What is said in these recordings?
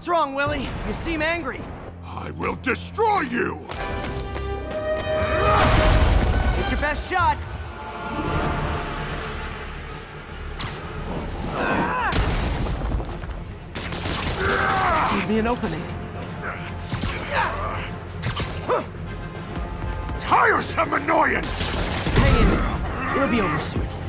What's wrong, Willie? You seem angry. I will destroy you! Take your best shot. Give me an opening. Tiresome annoyance! Hang in there. It'll be over soon.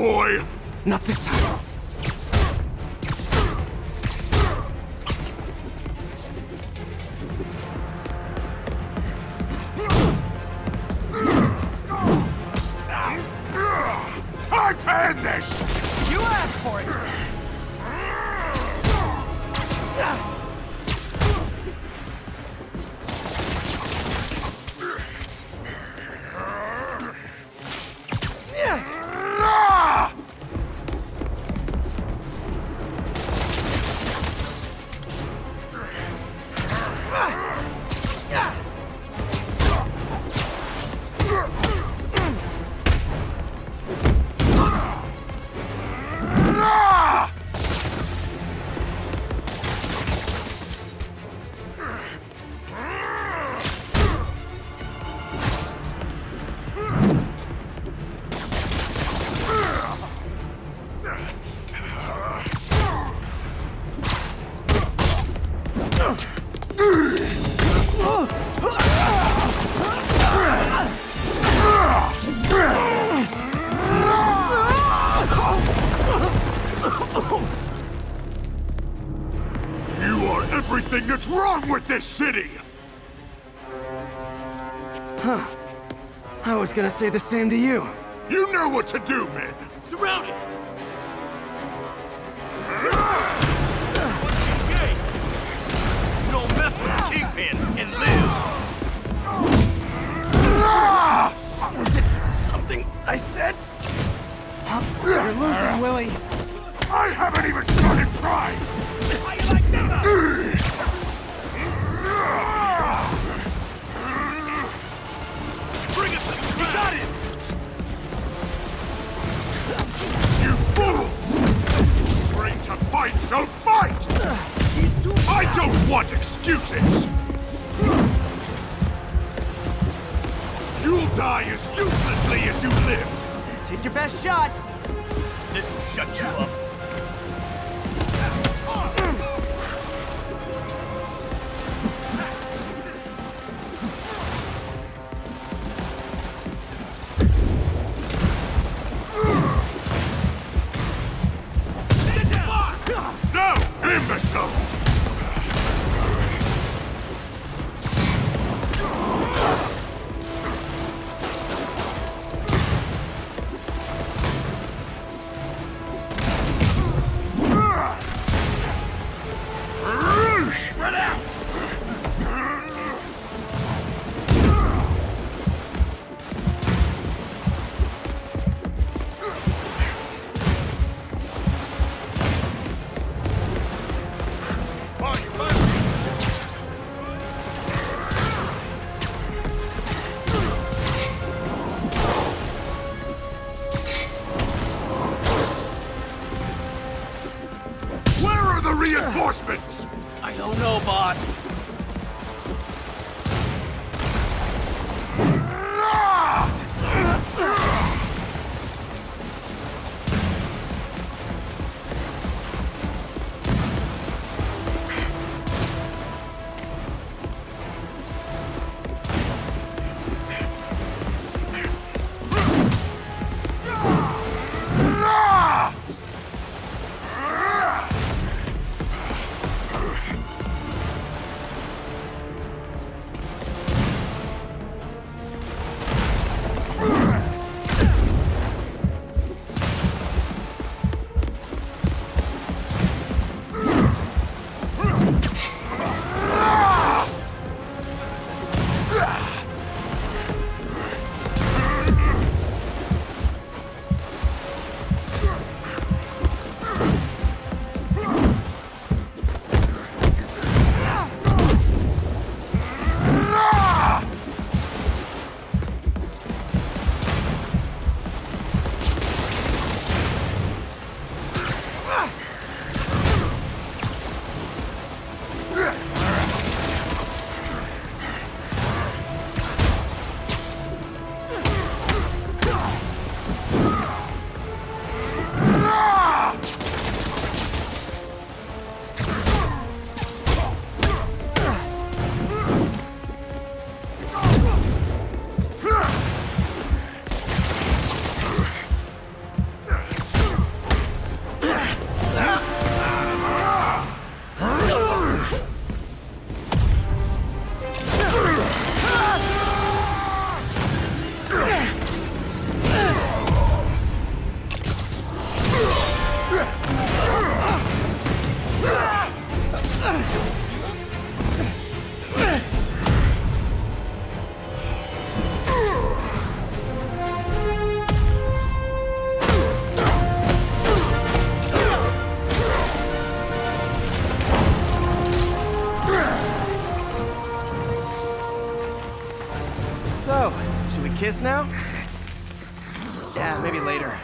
Boy! Not this time. End this! You asked for it. Everything that's wrong with this city! Huh. I was gonna say the same to you. You know what to do, men! Surround it! You don't mess with Kingpin and live! Was it something I said? You're losing, Willie. I haven't even started trying! As uselessly as you fool. Great to fight. So fight. I don't want excuses. You'll die stupidly if you live! Take your best shot. This will shut you up. I don't know, boss. Kiss now? Yeah, maybe later.